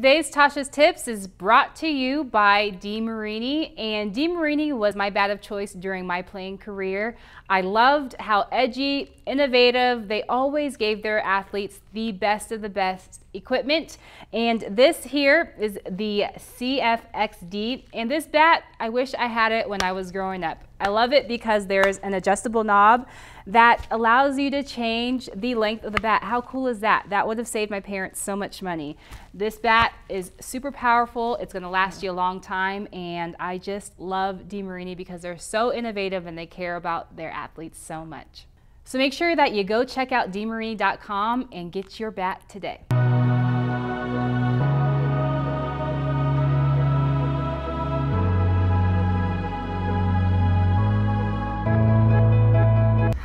Today's Tasha's Tips is brought to you by DeMarini, and DeMarini was my bat of choice during my playing career. I loved how edgy, innovative, they always gave their athletes the best of the best equipment. And this here is the CFXD, and this bat, I wish I had it when I was growing up. I love it because there's an adjustable knob that allows you to change the length of the bat. How cool is that? That would have saved my parents so much money. This bat is super powerful. It's going to last you a long time. And I just love DeMarini because they're so innovative and they care about their athletes so much. So make sure that you go check out demarini.com and get your bat today.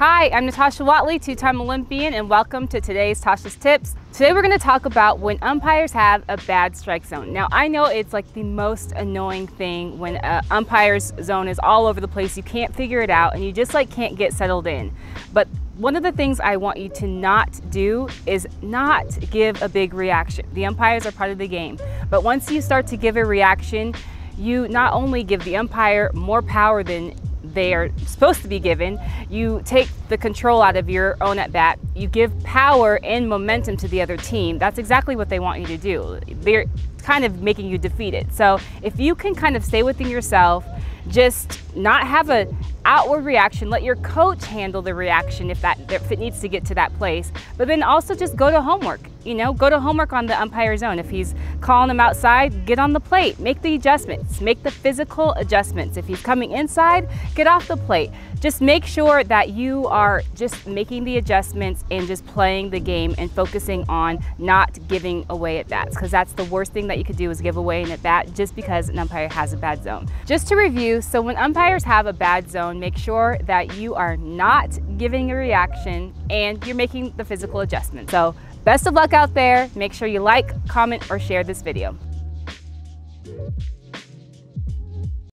Hi, I'm Natasha Watley, two-time Olympian, and welcome to today's Tasha's Tips. Today we're going to talk about when umpires have a bad strike zone. Now, I know it's like the most annoying thing when an umpire's zone is all over the place, you can't figure it out, and you just like can't get settled in. But one of the things I want you to not do is not give a big reaction. The umpires are part of the game, but once you start to give a reaction, you not only give the umpire more power than they are supposed to be given. You take the control out of your own at bat. You give power and momentum to the other team. That's exactly what they want you to do. They're kind of making you defeated. So if you can kind of stay within yourself, just not have a outward reaction. Let your coach handle the reaction if that if it needs to get to that place. But then also just go to homework. You know, go to homework on the umpire zone. If he's calling him outside, get on the plate. Make the adjustments. Make the physical adjustments. If he's coming inside, get off the plate. Just make sure that you are just making the adjustments and just playing the game and focusing on not giving away at bats because that's the worst thing that you could do is give away an at bat just because an umpire has a bad zone. Just to review, so when umpires have a bad zone, make sure that you are not giving a reaction and you're making the physical adjustment. So best of luck out there. Make sure you like, comment, or share this video.